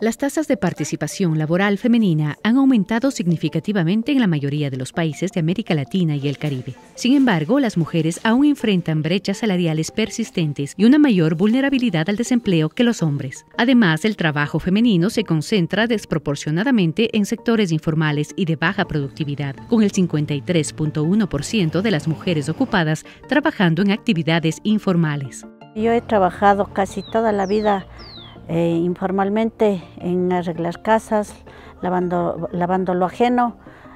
Las tasas de participación laboral femenina han aumentado significativamente en la mayoría de los países de América Latina y el Caribe. Sin embargo, las mujeres aún enfrentan brechas salariales persistentes y una mayor vulnerabilidad al desempleo que los hombres. Además, el trabajo femenino se concentra desproporcionadamente en sectores informales y de baja productividad, con el 53.1% de las mujeres ocupadas trabajando en actividades informales. Yo he trabajado casi toda la vida eh, informalmente en arreglar casas, lavando, lavando lo ajeno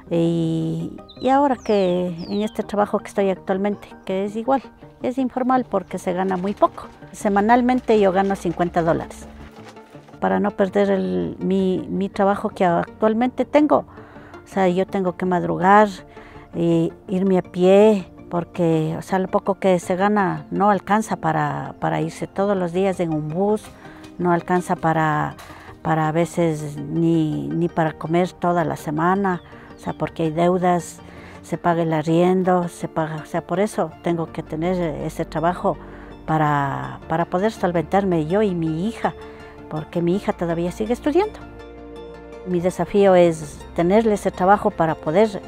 y, ahora que en este trabajo que estoy actualmente, que es igual, es informal porque se gana muy poco. Semanalmente yo gano 50 dólares. Para no perder el, mi, mi, trabajo que actualmente tengo, o sea, yo tengo que madrugar, y irme a pie, porque o sea, lo poco que se gana no alcanza para, para irse todos los días en un bus no alcanza para, para a veces ni, ni para comer toda la semana, o sea, porque hay deudas, se paga el arriendo, se paga, o sea, por eso tengo que tener ese trabajo para, para poder solventarme yo y mi hija, porque mi hija todavía sigue estudiando. Mi desafío es tenerle ese trabajo para poder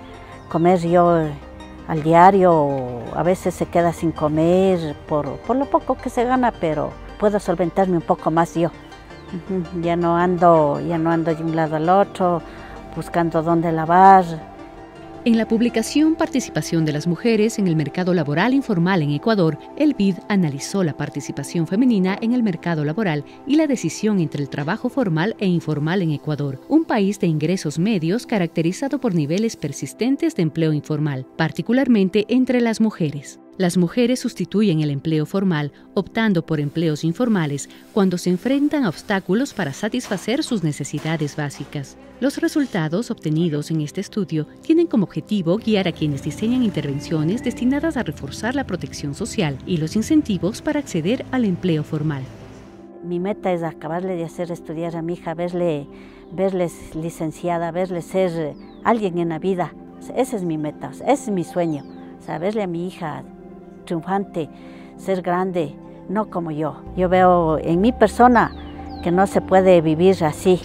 comer yo al diario, a veces se queda sin comer por, por lo poco que se gana, pero puedo solventarme un poco más yo. Ya no ando, ya no ando de un lado al otro, buscando dónde lavar. En la publicación Participación de las Mujeres en el Mercado Laboral Informal en Ecuador, el BID analizó la participación femenina en el mercado laboral y la decisión entre el trabajo formal e informal en Ecuador, un país de ingresos medios caracterizado por niveles persistentes de empleo informal, particularmente entre las mujeres. Las mujeres sustituyen el empleo formal optando por empleos informales cuando se enfrentan a obstáculos para satisfacer sus necesidades básicas. Los resultados obtenidos en este estudio tienen como objetivo guiar a quienes diseñan intervenciones destinadas a reforzar la protección social y los incentivos para acceder al empleo formal. Mi meta es acabarle de hacer estudiar a mi hija, verle, verles licenciada, verle ser alguien en la vida. Esa es mi meta, ese es mi sueño. verle a mi hija triunfante, ser grande, no como yo. Yo veo en mi persona que no se puede vivir así,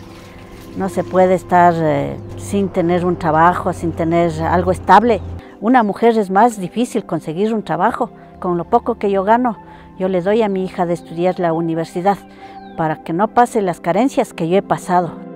no se puede estar eh, sin tener un trabajo, sin tener algo estable. Una mujer es más difícil conseguir un trabajo. Con lo poco que yo gano, yo le doy a mi hija de estudiar la universidad para que no pase las carencias que yo he pasado.